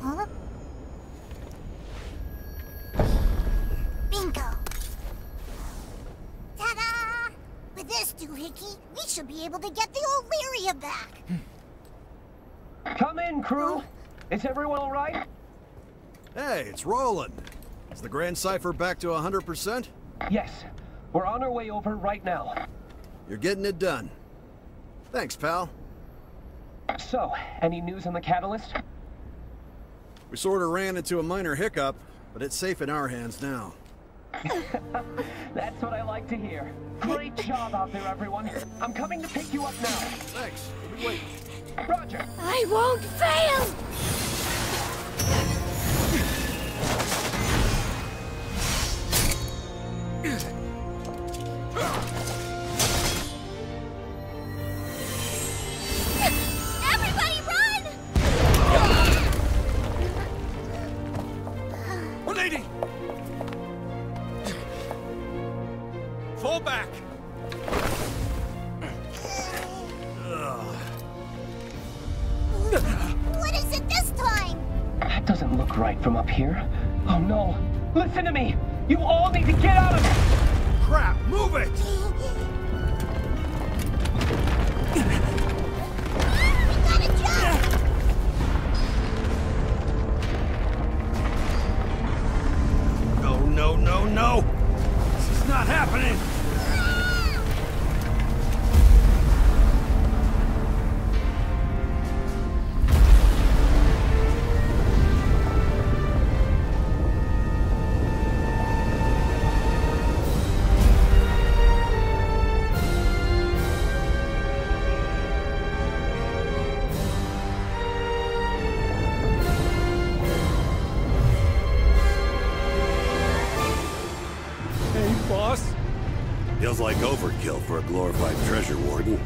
Huh? Bingo! Ta-da! With this doohickey, we should be able to get the old Lyria back. Come in, crew. Is everyone all right? Hey, it's Roland. Is the Grand Cipher back to 100%? Yes. We're on our way over right now. You're getting it done. Thanks, pal. So, any news on the catalyst? We sort of ran into a minor hiccup, but it's safe in our hands now. That's what I like to hear. Great job out there, everyone. I'm coming to pick you up now. Thanks. We'll be waiting. Roger. I won't fail! Everybody Fall back! What is it this time? That doesn't look right from up here. Oh no. Listen to me. You all need to get out of here. Crap, move it! We gotta jump! No, no, no, no, happening! Glorified treasure warden.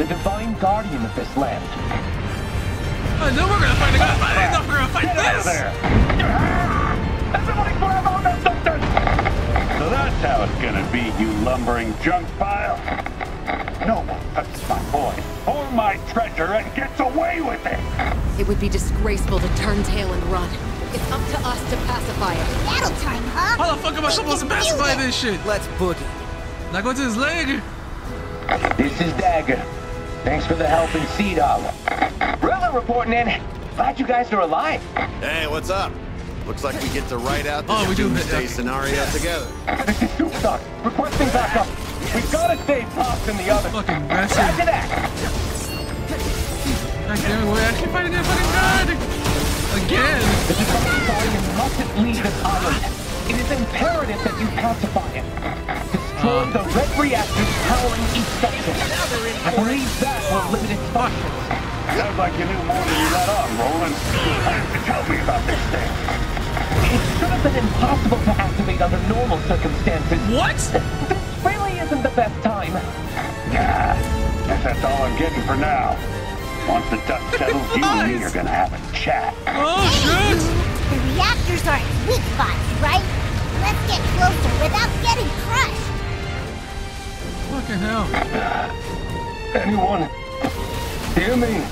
The divine guardian of this land. I know we're gonna fight a guy, but I didn't know we're gonna fight Get out of this! there! Everybody grab on to something! So that's how it's gonna be, you lumbering junk pile. No one touches my boy or my treasure and gets away with it. It would be disgraceful to turn tail and run. It's up to us to pacify it. Battle time, huh? How the fuck am I supposed to pacify this shit? Let's boogie. Not go to his leg? This is Dagger. Thanks for the help in Sea Dog. Rilla reporting in. Glad you guys are alive. Hey, what's up? Looks like we get to write out this Oh, we doomsday Okay. scenario together. This is Soup Dog. Requesting backup. We've got to stay Pops in the others. Fucking bastard. Roger that. God damn it, we're actually fighting that fucking god! Again! The divine guardian mustn't leave this island. It is imperative that you pacify it. Destroy Um. the red reactors powering each section. I believe that will limit its functions. Sounds like you knew more than you let on, Roland. Why didn't tell me about this thing? It should have been impossible to activate under normal circumstances. What? This really isn't the best time. Nah, guess that's all I'm getting for now. Once the dust settles, you and me are gonna have a chat. Oh shit! The reactors are its weak spots, right? Let's get closer without getting crushed. Fucking hell. Anyone? Hear me?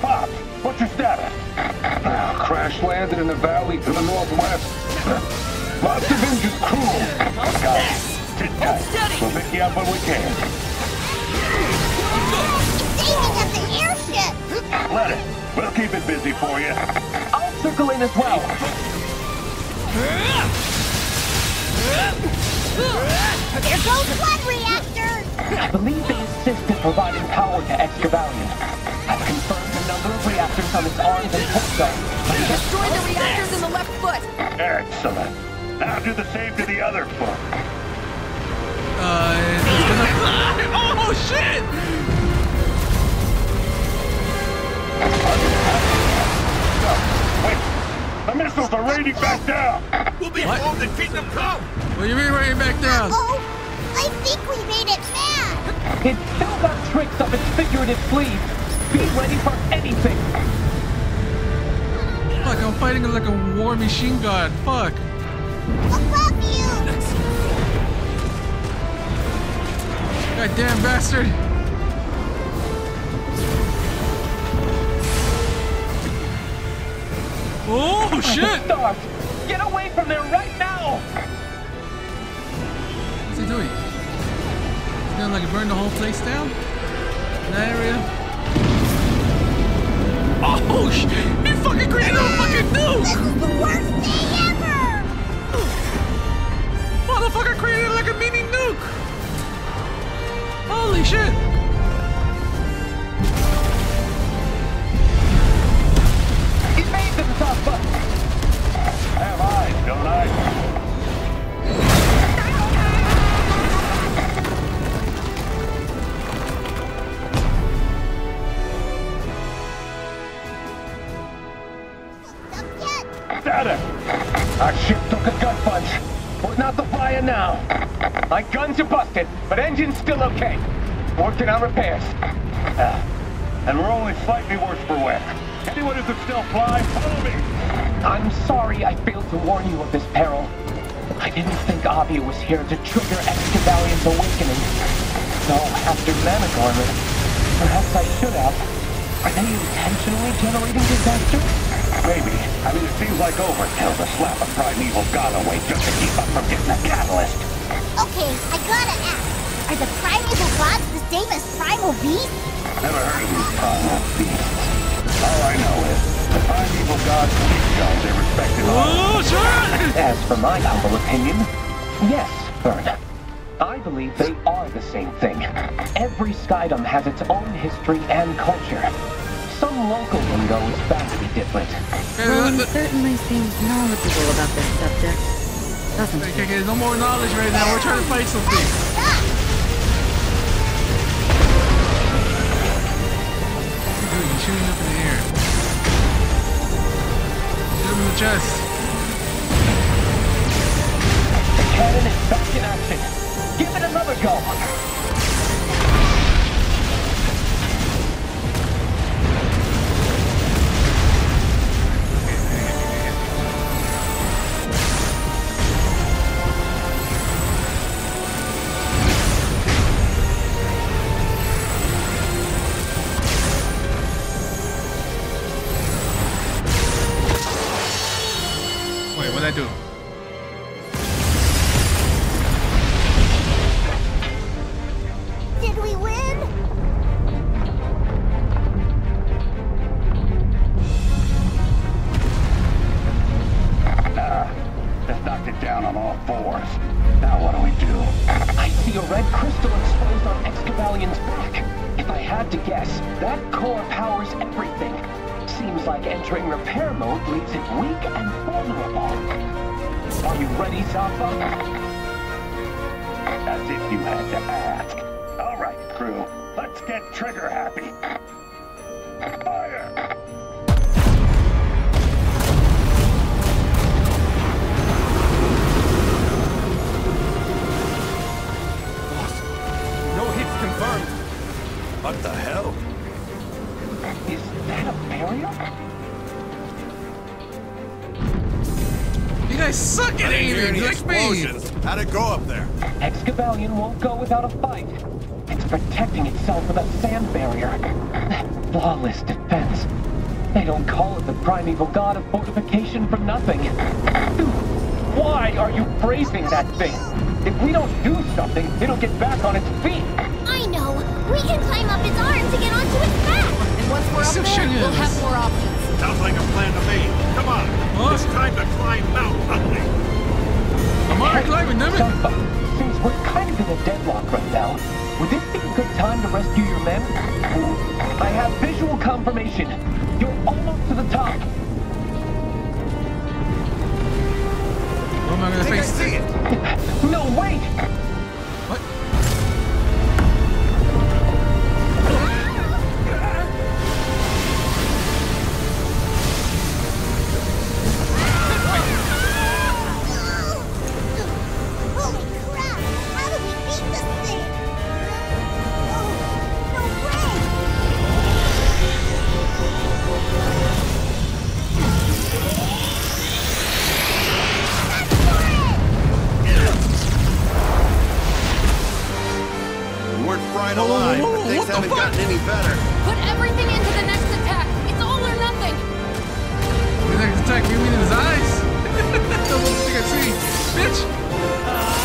Pop, what's your status? Uh, crash landed in a valley to the northwest. Lots of injured crew. Guys, sit tight. We'll pick you up when we can. Aiming at the airship! Let it. We'll keep it busy for you. I'll circle in as well. There goes one reactor! I believe they assist in providing power to Excavallion. I've confirmed the number of reactors on its arms and torso. Destroy the reactors in the left foot. Excellent. Now do the same to the other foot. Uh, gonna. Oh shit! Wait, the missiles are raining back down. We'll be home to keep them come! What do you mean raining back down? Oh, I think we made it mad. It's still got tricks up its figurative sleeve. Be ready for anything. Fuck, I'm fighting like a war machine god. Fuck. I love you. Goddamn bastard. Oh shit! Stars, get away from there right now! What's he doing? He's gonna like burn the whole place down? That area? Oh shit! He fucking created a fucking This is the worst day ever. Motherfucker created like a mini nuke! Holy shit! He's made to the top button. Have eyes, don't I? Data! Our ship took a gut punch. We're not the fire now. My guns are busted, but engine's still okay. Working on repairs. Ah, and we're only slightly worse for wear. Anyone who can still fly, follow me! I'm sorry I failed to warn you of this peril. I didn't think Avia was here to trigger Excavallion's awakening. Though, after Managarmr, perhaps I should have. Are they intentionally generating disaster? Maybe. I mean, it seems like overkill to slap a primeval god away just to keep up from getting a catalyst. Okay, I gotta ask. Are the primeval gods the same as primal beasts? Never heard of these primal beasts. All I know is, the primeval gods keep guns their respective Oh homes. shit! As for my humble opinion, yes, Vyrn. I believe they are the same thing. Every Skydom has its own history and culture. Some local lingo is vastly different. Okay, Ron look, look. certainly seems knowledgeable about this subject, doesn't Okay, he? okay, there's no more knowledge right now. We're trying to fight something. Stop. What's he? He's shooting up in the air. Shoot him in the chest. The cannon is back in action. Give it another go. Wait, what'd I do? Get trigger happy. Fire! No hits confirmed. What the hell? Is that a barrier? You guys suck at I didn't aiming, any like me. explosions. How'd it go up there? Excavallion won't go without a fight. It's protecting itself with a sand barrier. Flawless defense. They don't call it the primeval god of fortification for nothing. Dude, why are you praising that thing? If we don't do something, it'll get back on its feet. I know. We can climb up its arm to get onto its back. And once we're up there, we'll have more options. Sounds like a plan to me. Come on. What? It's time to climb Mount Huntley. I'm already climbing, damn it. Zafa, since we're kind of in a deadlock right now, would this be a good time to rescue your men? I have visual confirmation. You're almost to the top. I I? I see it. Gotten any better. Put everything into the next attack. It's all or nothing. The next attack, you mean in his eyes? That's what I think I see. Bitch! Is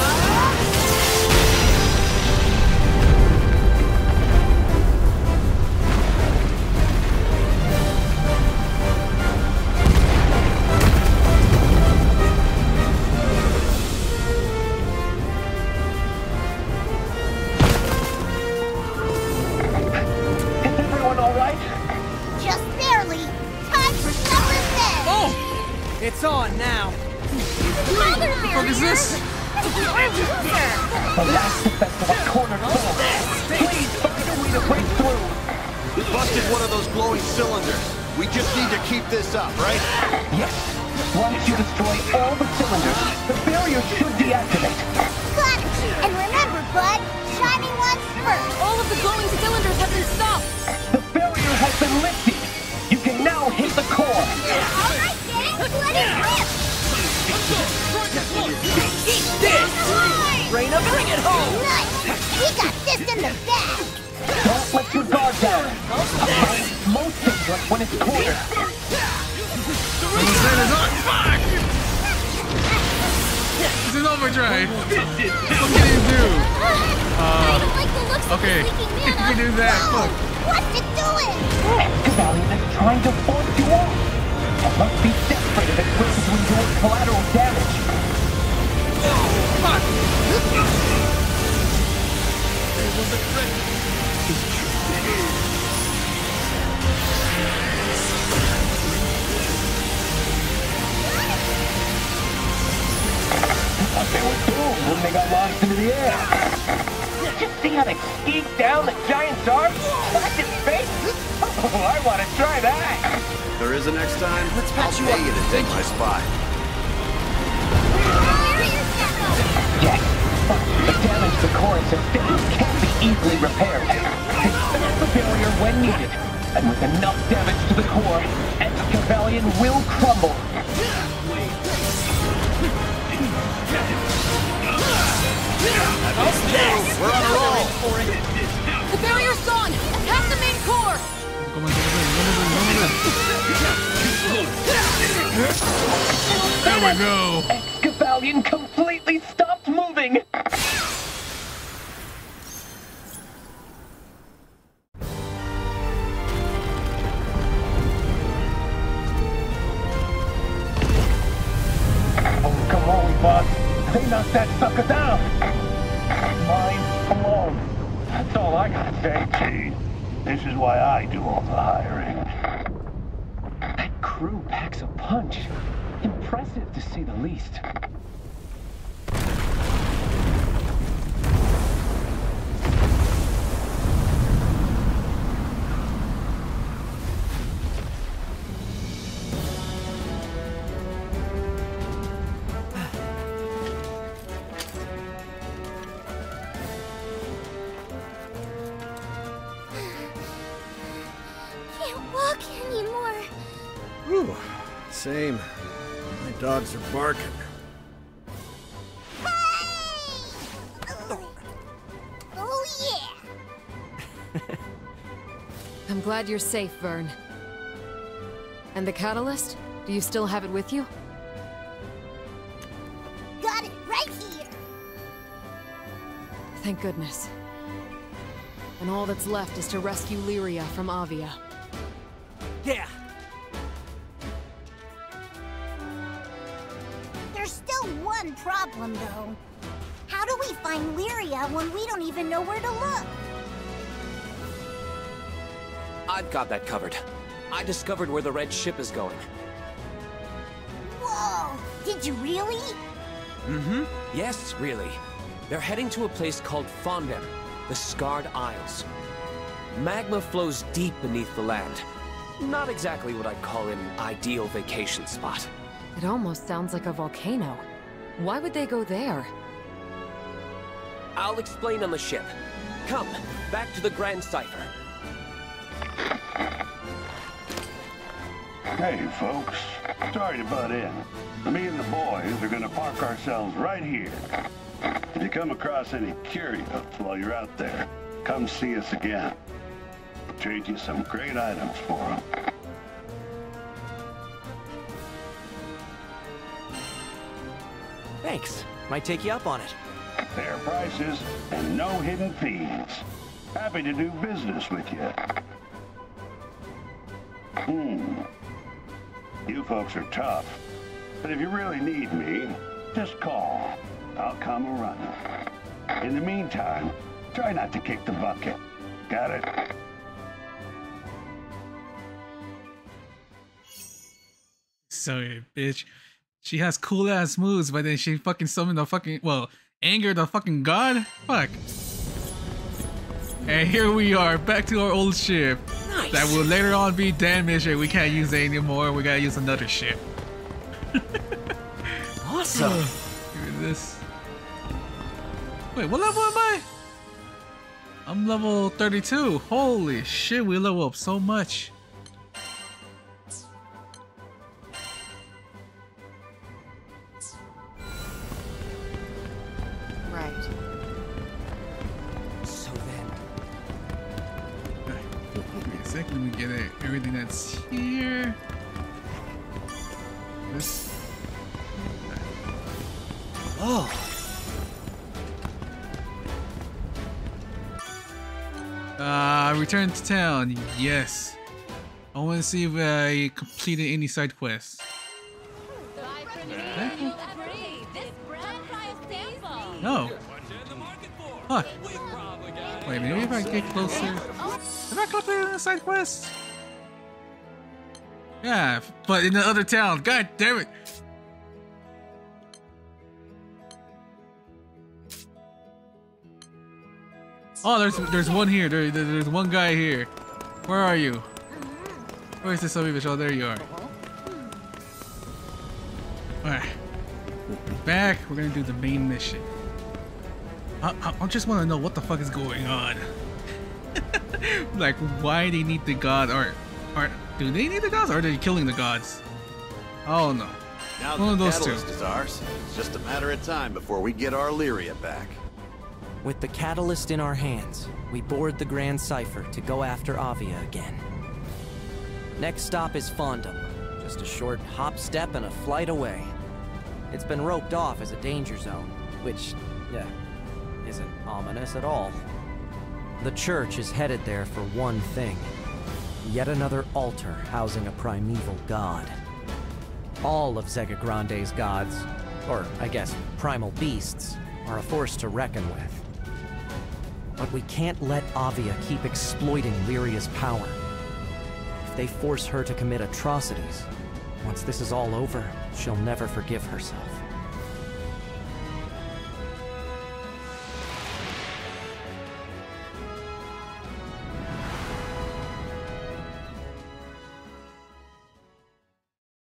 It's on now. Mother What the fuck is this? The last defense of our cornered foe. Please find a way to break through. We busted one of those glowing cylinders. We just need to keep this up, right? Yes. Once you destroy all the cylinders, the barrier should deactivate. Got it. And remember, Bud, shining ones first. All of the glowing cylinders have been stopped. The barrier has been lifted. You can now hit the core. All right, gang, let it rip. Raina, bring it home. Nice. We got this in the bag. Don't let your guard down. It's most dangerous when it's cornered. Said it's on. Fuck! This is overdrive. What can you do? I don't like the looks okay. of You can do that. Look. What's it doing? Excavallion is trying to force you off. It must be desperate if it wishes to endure collateral damage. Fuck! But they were doomed when they got launched into the air. Just see how they skeeved down the giant's arm? That's its face? Oh, I want to try that. There is a next time. Let's I'll patch you pay up. you to take my spot. Yes, but the damage the core sustained can't be easily repaired. Expand the barrier when needed, and with enough damage to the core, Excavallion will crumble. There we go. Excavallion completely stopped moving. Oh, come on, boss. They knocked that sucker down. Mind blown. That's all I gotta say. See, this is why I do all the hiring. Crew packs a punch. Impressive to say the least. Same. My dogs are barking. Oh yeah. I'm glad you're safe, Vyrn. And the catalyst? Do you still have it with you? Got it right here. Thank goodness. And all that's left is to rescue Lyria from Avia. Yeah. Problem though. How do we find Lyria when we don't even know where to look? I've got that covered. I discovered where the red ship is going. Whoa! Did you really? Mm-hmm. Yes, really. They're heading to a place called Fondem, the Scarred Isles. Magma flows deep beneath the land. Not exactly what I'd call an ideal vacation spot. It almost sounds like a volcano. Why would they go there? I'll explain on the ship. Come, back to the Grand Cipher. Hey, folks. Sorry to butt in. Me and the boys are gonna park ourselves right here. If you come across any curios while you're out there, come see us again. We'll trade you some great items for them. Thanks. Might take you up on it. Fair prices and no hidden fees. Happy to do business with you. Hmm. You folks are tough. But if you really need me, just call. I'll come a running. In the meantime, try not to kick the bucket. Got it? Sorry, bitch. She has cool ass moves, but then she fucking summoned the fucking well, anger the fucking god. Fuck. And here we are, back to our old ship. Nice. That will later on be damaged and we can't use it anymore. We gotta use another ship. Awesome. Give me this. Wait, what level am I? I'm level 32. Holy shit, we level up so much. To town. Yes. I want to see if I completed any side quests. No. Fuck. Wait, maybe if I get closer. Have I completed the side quest? Yeah, but in the other town. God damn it. Oh, there's there's one here. There, there- there's one guy here. Where are you? Oh, Where is this a bitch? Oh, there you are. Alright. Back. We're gonna do the main mission. I, I, I just want to know what the fuck is going on. like, why they need the god, or, or do they need the gods, or are they killing the gods? Oh no. Now One of those two. is ours. It's just a matter of time before we get our Lyria back. With the catalyst in our hands, we board the Grand Cipher to go after Avia again. Next stop is Fondom, just a short hop, step, and a flight away. It's been roped off as a danger zone, which, yeah, isn't ominous at all. The church is headed there for one thing yet another altar housing a primeval god. All of Zegagrande's gods, or I guess primal beasts, are a force to reckon with. But we can't let Avia keep exploiting Lyria's power. If they force her to commit atrocities, once this is all over, she'll never forgive herself.